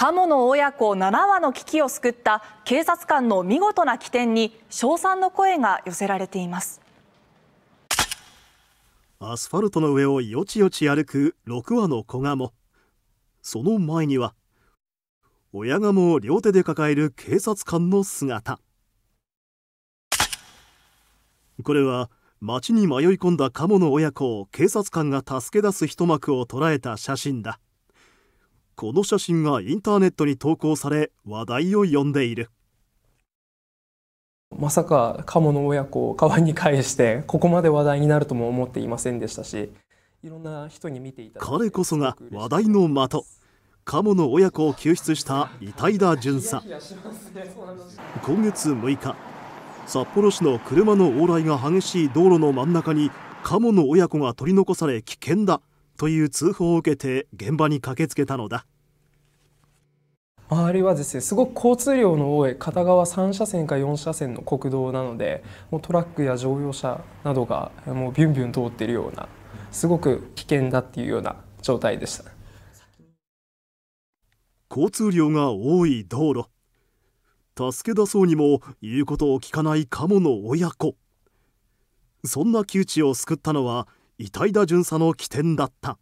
カモの親子7羽の危機を救った警察官の見事な起点に称賛の声が寄せられています。アスファルトの上をよちよち歩く6羽の子ガモ。その前には親ガモを両手で抱える警察官の姿。これは町に迷い込んだカモの親子を警察官が助け出す一幕を捉えた写真だ。この写真がインターネットに投稿され話題を呼んでいる。まさかカモの親子を川に返してここまで話題になるとも思っていませんでしたしいろんな人に見ていた彼こそが話題の的。カモの親子を救出した遺体田巡査今月6日札幌市の車の往来が激しい道路の真ん中にカモの親子が取り残され危険だという通報を受けて現場に駆けつけたのだ。周りはですねすごく交通量の多い片側3車線か4車線の国道なのでもうトラックや乗用車などがもうビュンビュン通っているようなすごく危険だっていうような状態でした。交通量が多い道路。助け出そうにも言うことを聞かないカモの親子。そんな窮地を救ったのは遺体田巡査の起点だった。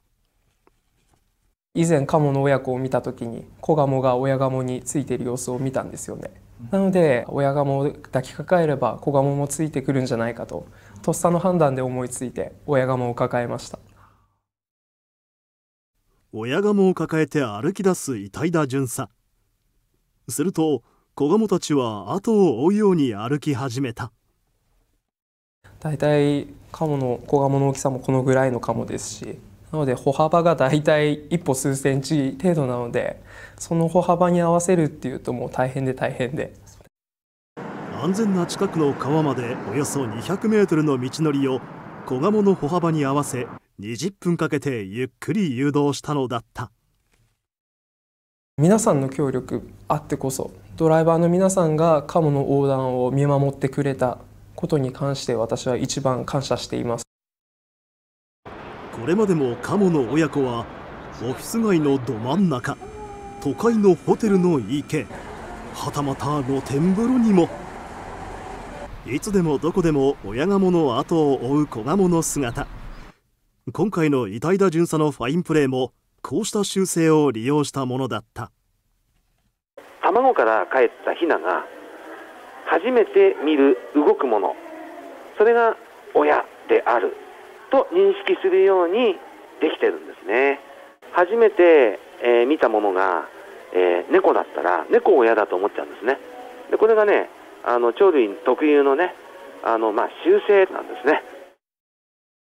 以前カモの親子を見た時に子ガモが親ガモについている様子を見たんですよね。なので親ガモを抱きかかえれば子ガモもついてくるんじゃないかととっさの判断で思いついて親ガモを抱えました。親ガモを抱えて歩き出す遺体田巡査すると子ガモたちは後を追うように歩き始めただいたいカモの子ガモの大きさもこのぐらいのカモですしなので歩幅がだいたい一歩数センチ程度なのでその歩幅に合わせるっていうともう大変で大変で。安全な近くの川までおよそ200メートルの道のりを子ガモの歩幅に合わせ20分かけてゆっくり誘導したのだった。皆さんの協力あってこそドライバーの皆さんがカモの横断を見守ってくれたことに関して私は一番感謝しています。これまでもカモの親子はオフィス街のど真ん中都会のホテルの池はたまた露天風呂にも。いつでもどこでも親ガモの後を追う子ガモの姿。今回の遺体田巡査のファインプレーもこうした習性を利用したものだった。卵から帰ったヒナが初めて見る動くもの。それが親であると認識するようにできてるんですね。初めて、えー、見たものが、えー、猫だったら猫親だと思っちゃうんですね。でこれがねあの鳥類特有のねあの、まあ、習性なんですね。